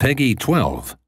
Peggy 12.